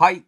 はい。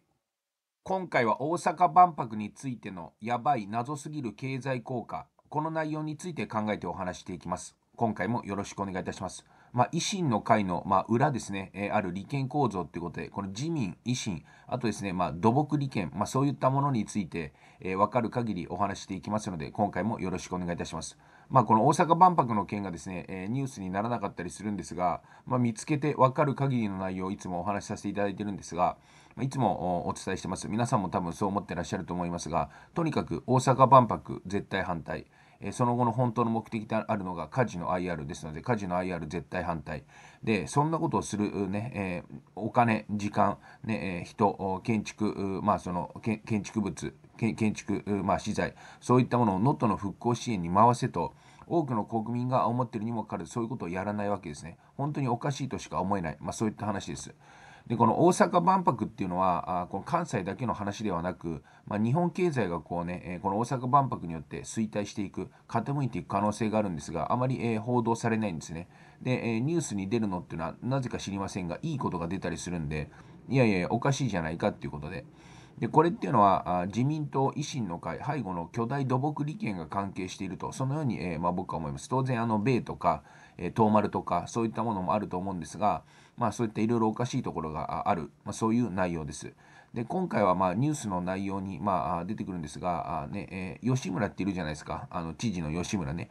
今回は大阪万博についてのやばい謎すぎる経済効果この内容について考えてお話していきます。今回もよろしくお願いいたします。まあ、維新の会の、まあ、裏ですね、えー、ある利権構造ということで、この自民、維新、あとですね、まあ、土木利権、まあ、そういったものについて、えー、分かる限りお話していきますので、今回もよろしくお願いいたします。まあ、この大阪万博の件がですね、え、ニュースにならなかったりするんですが、まあ、見つけて分かる限りの内容をいつもお話しさせていただいてるんですが、いつもお伝えしてます。皆さんも多分そう思ってらっしゃると思いますが、とにかく大阪万博絶対反対。その後の本当の目的であるのがカジノ IR ですので、カジノ IR 絶対反対。で、そんなことをするね、えー、お金、時間、ね、えー、人、建築、まあその建築物、建築、まあ、資材、そういったものを能登の復興支援に回せと、多くの国民が思っているにもかかわらず、そういうことをやらないわけですね。本当におかしいとしか思えない、まあ、そういった話です。でこの大阪万博っていうのはあこの関西だけの話ではなく、まあ、日本経済がこうね、えこの大阪万博によって衰退していく傾いていく可能性があるんですがあまり、え報道されないんですねで、えニュースに出るのっていうのはなぜか知りませんがいいことが出たりするんでいやいやおかしいじゃないかっていうことで。でこれっていうのは自民党、維新の会、背後の巨大土木利権が関係していると、そのように、えー、まあ、僕は思います。当然、あの米とか、えー、東丸とか、そういったものもあると思うんですが、まあ、そういったいろいろおかしいところがある、まあ、そういう内容です。で今回はまあニュースの内容にまあ出てくるんですが、あねえー、吉村っているじゃないですか、あの知事の吉村ね。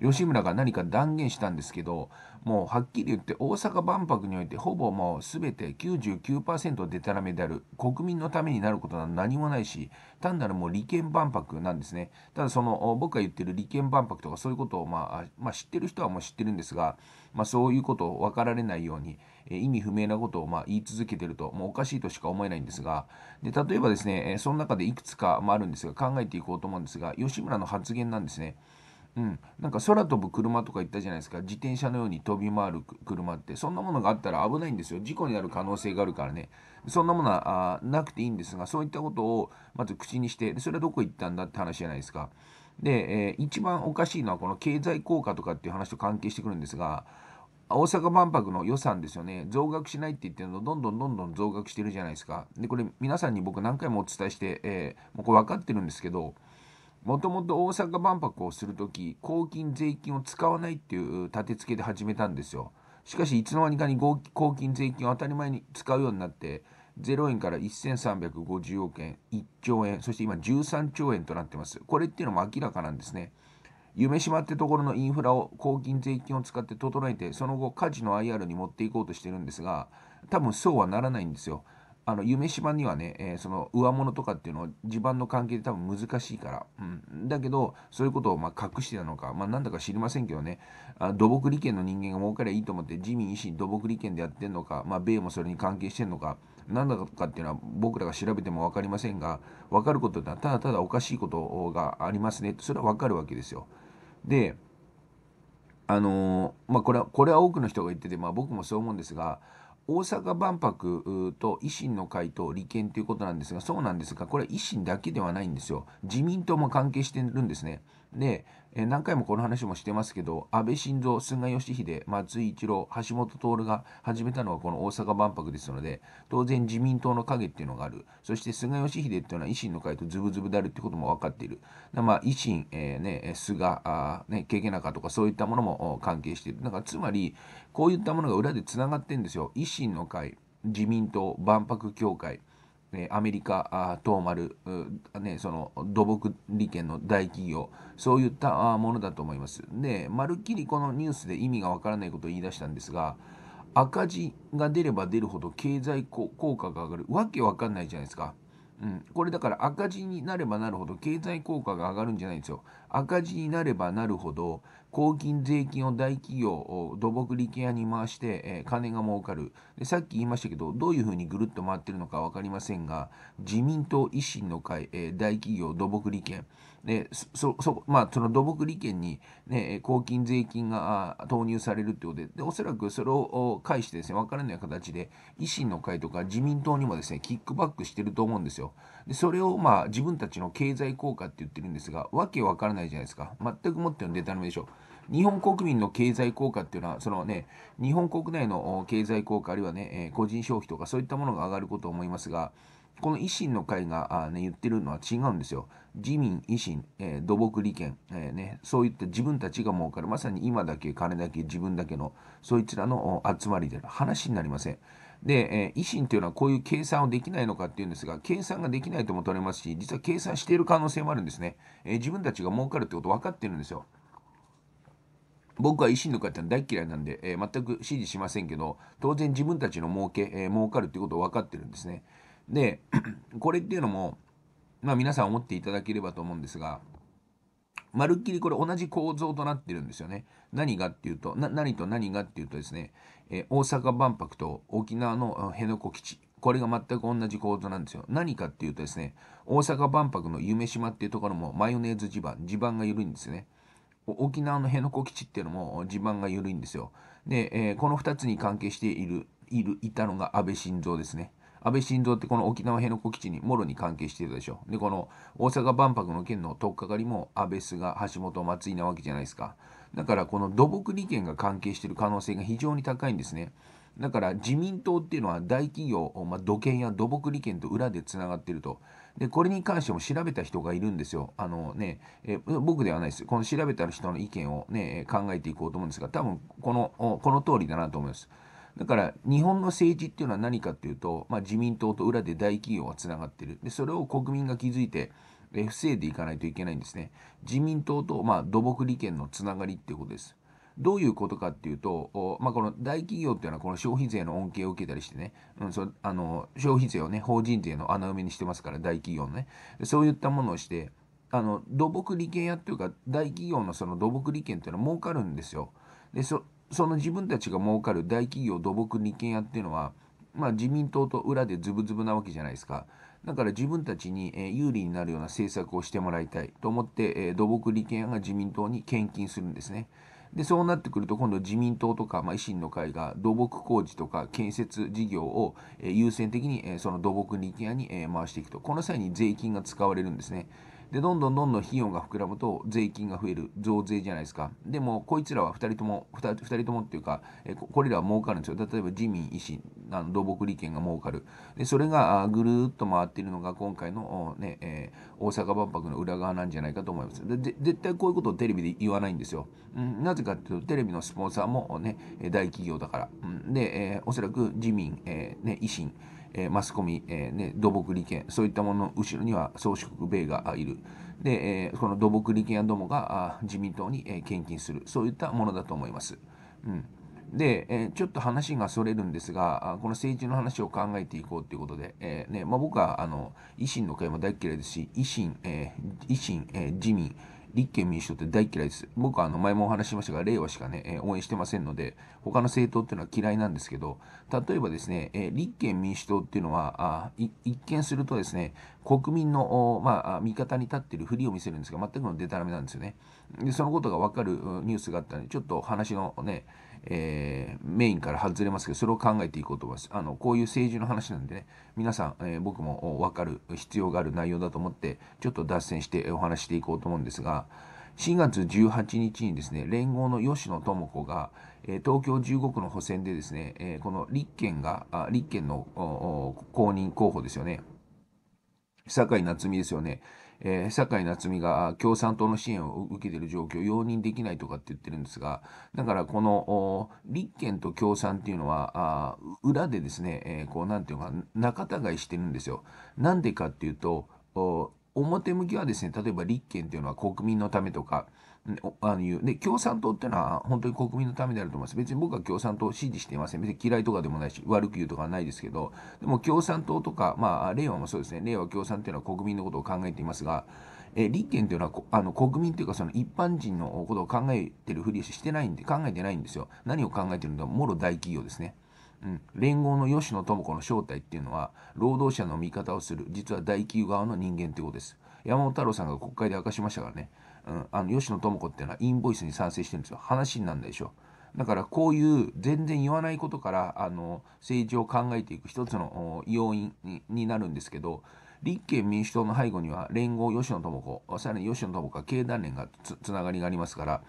吉村が何か断言したんですけど、もうはっきり言って大阪万博においてほぼもう全て99%でたらめである国民のためになることは何もないし単なるもう利権万博なんですねただその僕が言ってる利権万博とかそういうことを、まあ、まあ、知ってる人はもう知ってるんですが、まあ、そういうことを分かられないように、え意味不明なことをま言い続けてるともうおかしいとしか思えないんですがで例えばですねその中でいくつかもあるんですが考えていこうと思うんですが吉村の発言なんですね。うん、なんか空飛ぶ車とか言ったじゃないですか。自転車のように飛び回る車って。そんなものがあったら危ないんですよ。事故になる可能性があるからね。そんなものはなくていいんですがそういったことをまず口にしてそれはどこ行ったんだって話じゃないですか。で、えー、一番おかしいのはこの経済効果とかっていう話と関係してくるんですが大阪万博の予算ですよね。増額しないって言ってるのどんどんどんどん増額してるじゃないですか。でこれ皆さんに僕何回もお伝えして、えー、もうこれ分かってるんですけどもともと大阪万博をするとき、公金、税金を使わないっていう立て付けで始めたんですよ。しかし、いつの間にかに公金、税金を当たり前に使うようになって、0円から1350億円、1兆円、そして今13兆円となってます。これっていうのも明らかなんですね。夢島ってところのインフラを公金、税金を使って整えて、その後、カジノ IR に持っていこうとしてるんですが、多分そうはならないんですよ。あの夢島にはね、えー、その上物とかっていうのは地盤の関係で多分難しいから、うん、だけどそういうことをま隠してたのか、まあ、なんだか知りませんけどね。あ土木利権の人間が儲かりゃいいと思って自民維新土木利権でやってんのか、まあ、米もそれに関係してんのか。何だかっていうのは僕らが調べても分かりませんが分かることってのはただただおかしいことがありますね。それは分かるわけですよ。であのー、まあこれはこれは多くの人が言ってて、まあ、僕もそう思うんですが大阪万博と維新の会と利権ということなんですが、そうなんですが、これは維新だけではないんですよ。自民党も関係してるんですね。で、え何回もこの話もしてますけど、安倍晋三、菅義偉、松井一郎、橋本徹が始めたのはこの大阪万博ですので、当然自民党の影っていうのがある。そして菅義偉っていうのは維新の会とズブズブであるってことも分かっている。まあ、維新、えー、ね、菅、あね、経験中とかそういったものも関係している。だからつまり、こういったものが裏でつながってるんですよ。維新の会、自民党、万博協会、えアメリカ、東丸、ね、その土木利権の大企業、そういったものだと思います。で、まるっきりこのニュースで意味がわからないことを言い出したんですが、赤字が出れば出るほど経済効果が上がる。わけわかんないじゃないですか。うん、これだから赤字になればなるほど経済効果が上がるんじゃないんですよ。赤字になればなるほど公金税金を大企業土木利権屋に回して、えー、金が儲かるでさっき言いましたけどどういうふうにぐるっと回ってるのか分かりませんが自民党維新の会、えー、大企業土木利権でそそ,、まあ、その土木利権に、ね、公金税金が投入されるということででおそらくそれを介してですね分からない形で維新の会とか自民党にもですねキックバックしてると思うんですよ。でそれをまあ自分たちの経済効果って言ってるんですがわけわからないじゃないですか全くもってのデタラメでしょう日本国民の経済効果っていうのはそのね日本国内の経済効果あるいはねえ個人消費とかそういったものが上がることを思いますがこの維新の会があ、ね、言ってるのは違うんですよ。自民、維新、えー、土木利権、えーね、そういった自分たちが儲かる、まさに今だけ、金だけ、自分だけの、そいつらの集まりでの話になりません。で、えー、維新というのはこういう計算をできないのかっていうんですが、計算ができないとも取れますし、実は計算している可能性もあるんですね。えー、自分たちが儲かるってこと分かってるんですよ。僕は維新の会って大嫌いなんで、えー、全く支持しませんけど、当然自分たちの儲け、えー、儲かるっていうことを分かってるんですね。で、これっていうのも、まあ皆さん思っていただければと思うんですが、まるっきりこれ同じ構造となってるんですよね。何がっていうと、何と何がっていうとですね、えー、大阪万博と沖縄の辺野古基地、これが全く同じ構造なんですよ。何かっていうとですね、大阪万博の夢島っていうところもマヨネーズ地盤、地盤が緩いんですね。沖縄の辺野古基地っていうのも地盤が緩いんですよ。で、えー、この2つに関係している、いる、いたのが安倍晋三ですね。安倍晋三ってこの沖縄辺野古基地にもろに関係しているでしょ。で、この大阪万博の件の取っかかりも安倍菅、橋本、松井なわけじゃないですか。だからこの土木利権が関係している可能性が非常に高いんですね。だから自民党っていうのは大企業、まあ、土建や土木利権と裏でつながっていると。で、これに関しても調べた人がいるんですよ。あのね、え僕ではないです。この調べた人の意見をね、考えていこうと思うんですが、多分この、この通りだなと思います。だから日本の政治っていうのは何かっていうと、まあ、自民党と裏で大企業がつながってる。で、それを国民が気づいて、防いでいかないといけないんですね。自民党と、まあ、土木利権のつながりっていうことです。どういうことかっていうと、まあ、この大企業っていうのはこの消費税の恩恵を受けたりしてね、うん、そあの消費税をね、法人税の穴埋めにしてますから、大企業のね。そういったものをして、あの土木利権屋っていうか、大企業のその土木利権っていうのは儲かるんですよ。でそその自分たちが儲かる大企業土木利権屋っていうのは、まあ、自民党と裏でズブズブなわけじゃないですか。だから自分たちに、え有利になるような政策をしてもらいたいと思って、え土木利権屋が自民党に献金するんですね。でそうなってくると今度自民党とか、まあ、維新の会が土木工事とか建設事業を、え優先的に、えその土木利権屋に、え回していくとこの際に税金が使われるんですね。で、どんどんどんどん費用が膨らむと税金が増える、増税じゃないですか。でも、こいつらは2人とも、2, 2人ともっていうか、えこれらは儲かるんですよ。例えば自民、維新、あの土木利権が儲かる。で、それがぐるっと回っているのが今回の、ねえー、大阪万博の裏側なんじゃないかと思います。で絶対こういうことをテレビで言わないんですよ。うん、なぜかっていうと、テレビのスポンサーもね、大企業だから。うん、で、えー、おそらく自民、えーね、維新、えマスコミ、えね、土木利権、そういったものの後ろには宗主国米がいる。で、えこの土木利権屋どもが自民党に、え献金する、そういったものだと思います。うんで、え、ちょっと話がそれるんですが、この政治の話を考えていこうということで、えーねまあ、僕はあの維新の会も大っ嫌いですし、維新、えー、維新、えー、自民、立憲民主党って大嫌いです。僕はあの前もお話ししましたが、令和しかね、え、応援してませんので、他の政党っていうのは嫌いなんですけど、例えばですね、え、立憲民主党っていうのはあ一見するとですね、国民の、まあ、味方に立っているふりを見せるんですが、全くのデタラメなんですよね。で、そのことが分かるニュースがあったので、ちょっと話のね、えー、メインから外れますけど、それを考えていこうと思います。あのこういう政治の話なんでね、皆さん、えー、僕も分かる必要がある内容だと思って、ちょっと脱線してお話していこうと思うんですが、4月18日にですね、連合の吉野智子が、え東京15区の補選でですね、えこの立憲が、あ立憲の公認候補ですよね、酒井夏美ですよね、えー、酒井夏実が共産党の支援を受けている状況を容認できないとかって言ってるんですが、だからこの立憲と共産っていうのは、あ裏でですね、えー、こうなんていうか、仲違いしてるんですよ。なんでかっていうと、表向きはですね、例えば立憲っていうのは国民のためとか、あのいうで共産党っていうのは本当に国民のためであると思います。別に僕は共産党を支持していません。別に嫌いとかでもないし、悪く言うとかはないですけど、でも共産党とか、まあ、令和もそうですね、令和共産っていうのは国民のことを考えていますが、え立憲というのはあの国民というかその一般人のことを考えてるふりしてないんで、考えてないんですよ。何を考えてるのか、もろ大企業ですね。うん、連合の吉野智子の正体っていうのは労働者の味方をする実は大企業側の人間ということです。山本太郎さんが国会で明かしましたからね。うん、あの吉野智子っていうのはインボイスに賛成してるんですよ。話になんでしょ。うだからこういう全然言わないことからあの政治を考えていく一つの要因になるんですけど立憲民主党の背後には連合吉野智子さらに吉野智子は経団連がつながりがありますから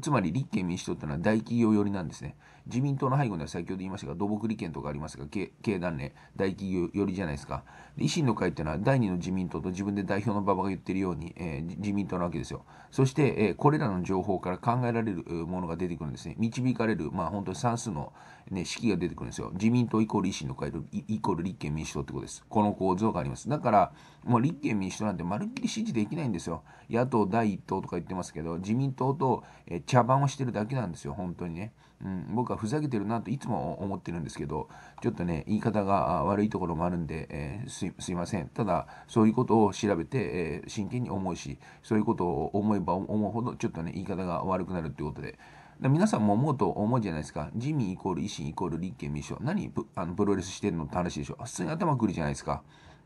つまり立憲民主党というのは大企業寄りなんですね。自民党の背後には先ほど言いましたが土木利権とかありますが経団連大企業寄りじゃないですか。維新の会っていうのは第二の自民党と自分で代表の馬場が言ってるように、えー、自民党なわけですよ。そして、えー、これらの情報から考えられるものが出てくるんですね。導かれるまあ本当に算数の、ね、式が出てくるんですよ。自民党イコール維新の会イコール立憲民主党ってことです。この構造があります。だからもう立憲民主党なんてまるっきり支持できないんですよ。野党第一党とか言ってますけど自民党と、えー、茶番をしてるだけなんですよ。本当にね。うん、僕はふざけてるなといつも思ってるんですけど、ちょっとね、言い方が悪いところもあるんで、えー、すいません。ただ、そういうことを調べて、えー、真剣に思うし、そういうことを思えば思うほど、ちょっとね、言い方が悪くなるっていうことで、皆さんも思うと思うじゃないですか。自民イコール維新イコール立憲民主党。何あのプロレスしてるのって話でしょ。普通に頭くるじゃないですか。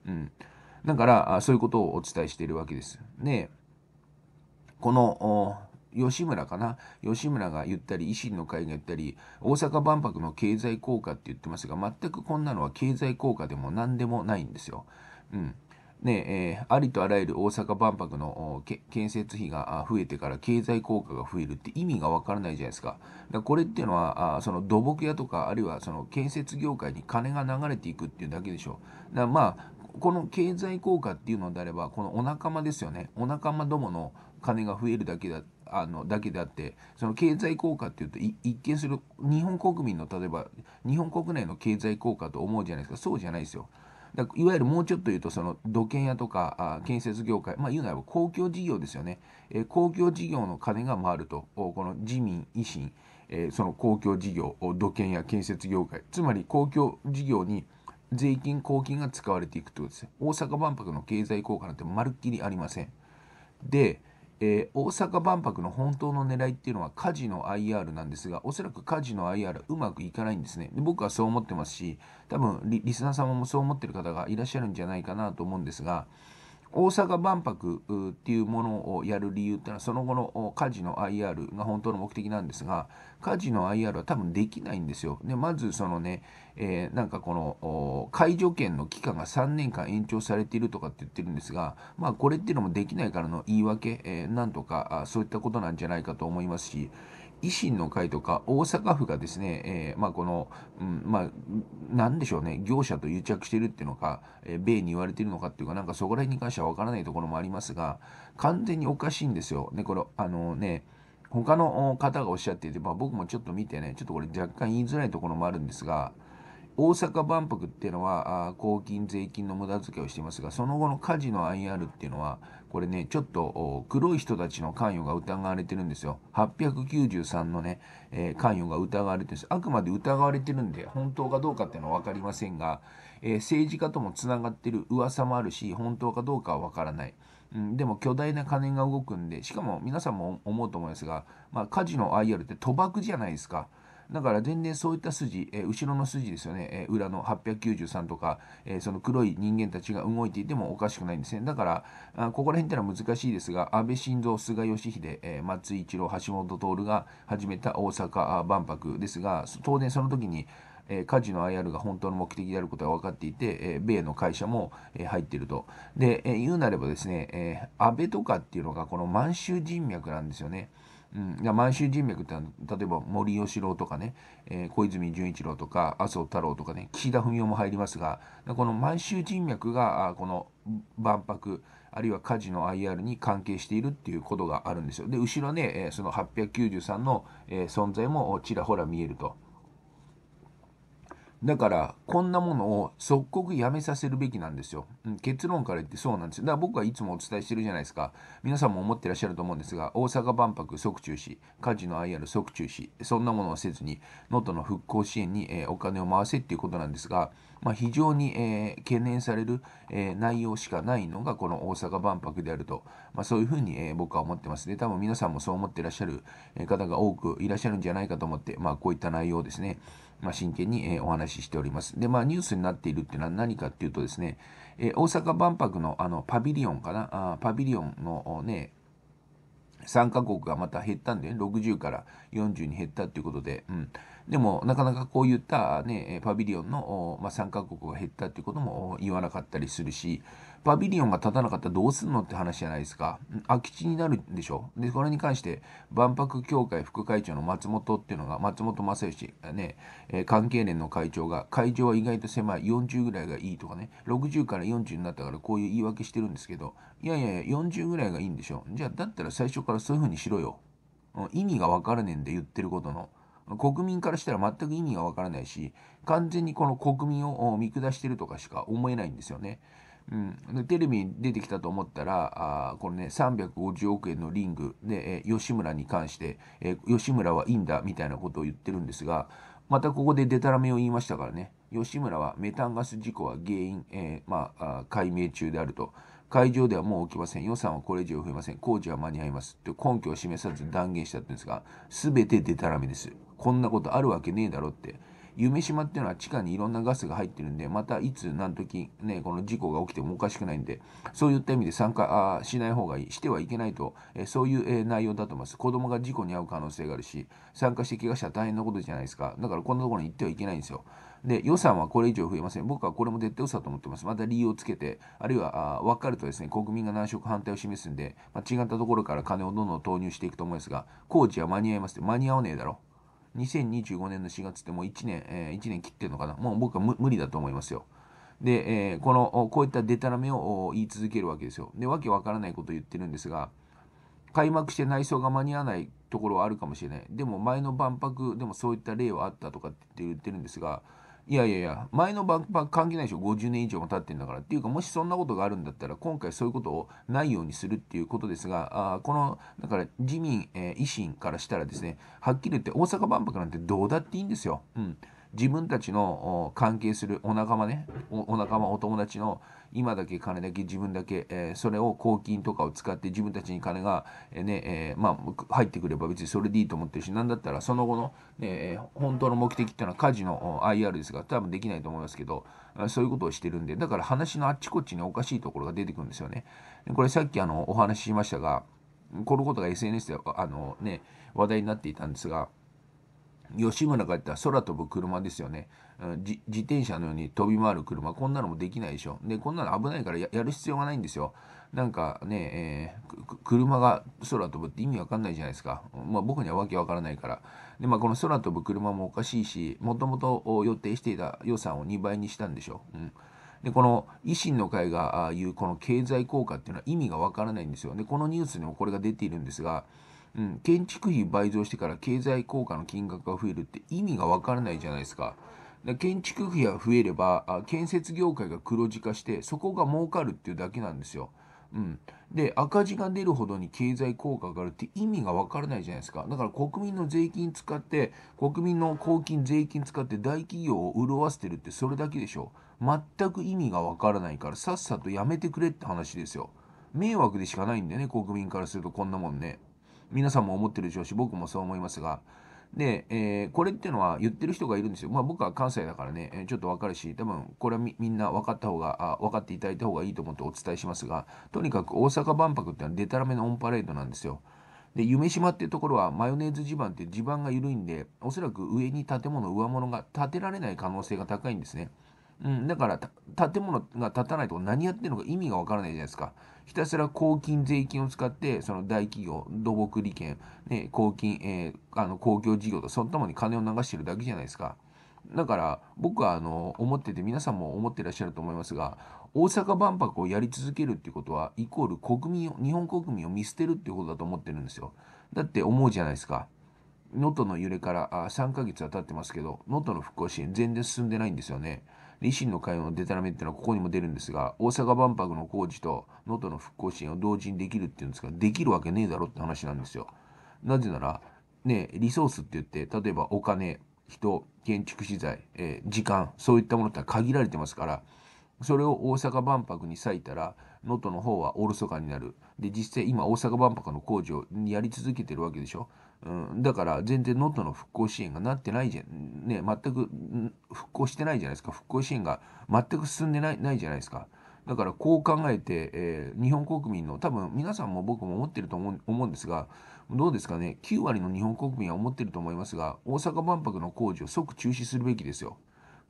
うん。だから、そういうことをお伝えしているわけです。で、この吉村かな？吉村が言ったり維新の会が言ったり大阪万博の経済効果って言ってますが全くこんなのは経済効果でも何でもないんですよ。うんねえー、ありとあらゆる大阪万博の建設費が増えてから経済効果が増えるって意味がわからないじゃないですか。だからこれっていうのはあその土木屋とかあるいはその建設業界に金が流れていくっていうだけでしょ。だからまあこの経済効果っていうのであればこのお仲間ですよねお仲間どもの金が増えるだけだあのだけであってその経済効果っていうと一見する日本国民の例えば日本国内の経済効果と思うじゃないですか。そうじゃないですよ。だいわゆるもうちょっと言うとその土建屋とかあ建設業界、まあ、言うならば公共事業ですよね、えー、公共事業の金が回るとこの自民維新、えー、その公共事業土建屋建設業界。つまり公共事業に税金公金が使われていくということです大阪万博の経済効果なんてまるっきりありません。でえー、大阪万博の本当の狙いっていうのはカジノ IR なんですが、おそらくカジノ IR うまくいかないんですね。で僕はそう思ってますし、多分リリスナー様もそう思ってる方がいらっしゃるんじゃないかなと思うんですが、大阪万博っていうものをやる理由っていうのはその後のカジノ IR が本当の目的なんですがカジノ IR は多分できないんですよ。でまずそのね、えー、なんかこの解除権の期間が3年間延長されているとかって言ってるんですがまあこれっていうのもできないからの言い訳、えー、なんとかそういったことなんじゃないかと思いますし維新の会とか大阪府がですね、えー、まあ、この、うん、まあ、なんでしょうね、業者と癒着してるっていうのか、えー、米に言われてるのかっていうか、なんかそこら辺に関してはわからないところもありますが、完全におかしいんですよ。ね、これ、あのね、他の方がおっしゃっていて、まあ、僕もちょっと見てね、ちょっとこれ若干言いづらいところもあるんですが、大阪万博っていうのは公金税金の無駄遣いをしていますがその後のカジノ IR っていうのはこれねちょっと黒い人たちの関与が疑われてるんですよ。893のね、えー、関与が疑われてるんです。あくまで疑われてるんで本当かどうかっていうのは分かりませんが、えー、政治家ともつながってる噂もあるし本当かどうかは分からない。うん、でも巨大な金が動くんでしかも皆さんも思うと思いますが、まあ、カジノ IR って賭博じゃないですか。だから全然そういった筋、えー、後ろの筋ですよね、えー、裏の893とか、え、その黒い人間たちが動いていてもおかしくないんですね。だから、あここら辺ってのは難しいですが、安倍晋三、菅義偉、え、松井一郎、橋本徹が始めた大阪万博ですが、当然その時に、えー、カジノ IR が本当の目的であることが分かっていて、えー、米の会社も、えー、入っていると。で、えー、言うなればですね、え、安倍とかっていうのがこの満州人脈なんですよね。うん、満州人脈って例えば森喜朗とかね、えー、小泉純一郎とか麻生太郎とかね岸田文雄も入りますがこの満州人脈がこの万博あるいはカジノ IR に関係しているっていうことがあるんですよで後ろねその893の存在もちらほら見えると。だからこんなものを即刻やめさせるべきなんですよ。うん、結論から言ってそうなんですよ。だから僕はいつもお伝えしてるじゃないですか。皆さんも思ってらっしゃると思うんですが、大阪万博即中止、カジノ IR 即中止、そんなものをせずに、能登の復興支援に、え、お金を回せっていうことなんですが、まあ、非常に、え、懸念される、え、内容しかないのがこの大阪万博であると、まあ、そういうふうに、え僕は思ってますで、多分皆さんもそう思ってらっしゃる方が多くいらっしゃるんじゃないかと思って、まあ、こういった内容ですね。まあ、真剣に、えお話ししております。で、まあ、ニュースになっているっていうのは何かっていうとですね、え大阪万博のあのパビリオンかな、あパビリオンのね、参加国がまた減ったんで、ね、60から40に減ったっていうことで、うん。でもなかなかこういった、ね、パビリオンの、まあ、参加国が減ったっていうことも言わなかったりするしパビリオンが立たなかったらどうすんのって話じゃないですか。空き地になるんでしょ。でこれに関して万博協会副会長の松本っていうのが松本正義ね、え関係連の会長が会場は意外と狭い40ぐらいがいいとかね60から40になったからこういう言い訳してるんですけどいやいやいや40ぐらいがいいんでしょ。じゃあだったら最初からそういうふうにしろよ。意味が分からねえんで言ってることの。国民からしたら全く意味がわからないし完全にこの国民を見下してるとかしか思えないんですよね。うん、でテレビに出てきたと思ったらあこれね350億円のリングで、え吉村に関して、え吉村はいいんだみたいなことを言ってるんですがまたここでデタラメを言いましたからね吉村はメタンガス事故は原因、えー、まあ、解明中であると会場ではもう起きません。予算はこれ以上増えません。工事は間に合います。と根拠を示さず断言したんですが、すべてデタラメです。こんなことあるわけねえだろって。夢島っていうのは地下にいろんなガスが入ってるんで、またいつ何時ね、この事故が起きてもおかしくないんで、そういった意味で参加しない方がいい、してはいけないと、えそういう、え内容だと思います。子供が事故に遭う可能性があるし、参加して怪我したら大変なことじゃないですか。だからこんなところに行ってはいけないんですよ。で、予算はこれ以上増えません。僕はこれも絶対嘘だと思ってます。また理由をつけて、あるいはあ分かるとですね、国民が難色反対を示すんで、まあ、違ったところから金をどんどん投入していくと思いますが、工事は間に合いますって、間に合わねえだろ。2025年の4月ってもう1年、えー、1年切ってるのかな？もう僕は無理だと思いますよ。で、えー、この、こういったデタラメを言い続けるわけですよ。で、わけわからないことを言ってるんですが、開幕して内装が間に合わないところはあるかもしれない。でも前の万博でもそういった例はあったとかって言ってるんですが、いやいやいや、前の万博関係ないでしょ、50年以上も経ってんだから。っていうか、もしそんなことがあるんだったら、今回そういうことをないようにするっていうことですが、あこの、だから自民、えー、維新からしたらですね、はっきり言って大阪万博なんてどうだっていいんですよ。うん。自分たちの関係するお仲間ねお仲間お友達の今だけ金だけ自分だけ、えー、それを公金とかを使って自分たちに金が、えー、ねえー、まあ、入ってくれば別にそれでいいと思ってるし何だったらその後の、ね、本当の目的っていうのは家事の IR ですが多分できないと思いますけどそういうことをしてるんでだから話のあっちこっちにおかしいところが出てくるんですよね。これさっきあのお話ししましたがこのことが SNS であの、ね、話題になっていたんですが吉村が言ったら空飛ぶ車ですよね。自転車のように飛び回る車、こんなのもできないでしょ。で、こんなの危ないからやる必要がないんですよ。なんかね、えー、車が空飛ぶって意味わかんないじゃないですか。まあ、僕にはわけわからないから。で、まあ、この空飛ぶ車もおかしいし、もともと予定していた予算を2倍にしたんでしょ。うんでこの維新の会が言うこの経済効果っていうのは意味がわからないんですよ。でこのニュースにもこれが出ているんですがうん、建築費倍増してから経済効果の金額が増えるって意味がわからないじゃないですか。だ建築費が増えればあ建設業界が黒字化してそこが儲かるっていうだけなんですよ。うん、で赤字が出るほどに経済効果があるって意味が分からないじゃないですか。だから国民の税金使って国民の公金税金使って大企業を潤わせてるってそれだけでしょ。全く意味が分からないからさっさとやめてくれって話ですよ。迷惑でしかないんでね国民からするとこんなもんね。皆さんも思ってるでしょうし僕もそう思いますがで、えー、これっていうのは言ってる人がいるんですよ。まあ僕は関西だからね、えちょっとわかるし、多分これはみんな分かった方が、あ分かっていただいた方がいいと思ってお伝えしますが、とにかく大阪万博ってのはデタラメのオンパレードなんですよ。で、夢島っていうところはマヨネーズ地盤って地盤が緩いんで、おそらく上に建物、上物が建てられない可能性が高いんですね。うん、だから建物が建たないと何やってるのか意味がわからないじゃないですか。ひたすら公金税金を使ってその大企業土木利権、ね、公金、えー、あの公共事業とそのために金を流してるだけじゃないですか。だから僕はあの思ってて皆さんも思ってらっしゃると思いますが大阪万博をやり続けるっていうことはイコール国民を日本国民を見捨てるっていうことだと思ってるんですよ。だって思うじゃないですか。能登の揺れからあ3ヶ月は経ってますけど能登の復興支援全然進んでないんですよね。維新の会のデタラメっていうのはここにも出るんですが大阪万博の工事と能登の復興支援を同時にできるっていうんですができるわけねえだろって話なんですよ。なぜならねリソースって言って例えばお金人建築資材、えー、時間そういったものって限られてますからそれを大阪万博に割いたら能登の方はおろそかになるで実際今大阪万博の工事をやり続けてるわけでしょうん、だから全然能登の復興支援がなってないじゃん、ね、全く復興してないじゃないですか。復興支援が全く進んでないないじゃないですか。だからこう考えて、えー、日本国民の多分皆さんも僕も思ってると思う思うんですがどうですかね。9割の日本国民は思ってると思いますが大阪万博の工事を即中止するべきですよ。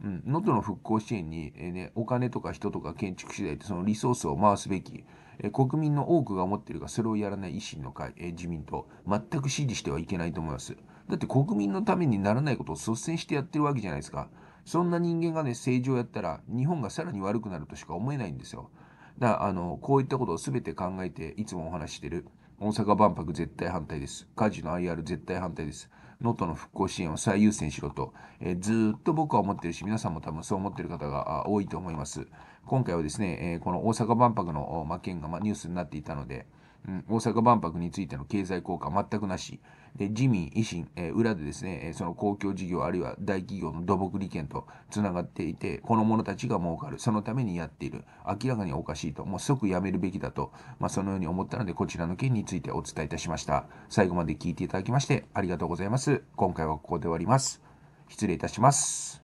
うん、能登の復興支援に、えーね、お金とか人とか建築次第でそのリソースを回すべき、え、国民の多くが思っているがそれをやらない維新の会、え、自民党全く支持してはいけないと思います。だって国民のためにならないことを率先してやってるわけじゃないですか。そんな人間がね政治をやったら日本がさらに悪くなるとしか思えないんですよ。だからあのこういったことを全て考えていつもお話してる大阪万博絶対反対です。カジノ IR 絶対反対です。能登の復興支援を最優先しろと、えー、ずっと僕は思ってるし、皆さんも多分そう思ってる方が多いと思います。今回はですね、え、この大阪万博の、ま件が、まニュースになっていたので、うん、大阪万博についての経済効果全くなし、で自民、維新、えー、裏でですね、えその公共事業あるいは大企業の土木利権とつながっていて、この者たちが儲かる、そのためにやっている、明らかにおかしいと、もう即やめるべきだと、まあ、そのように思ったので、こちらの件についてお伝えいたしました。最後まで聞いていただきましてありがとうございます。今回はここで終わります。失礼いたします。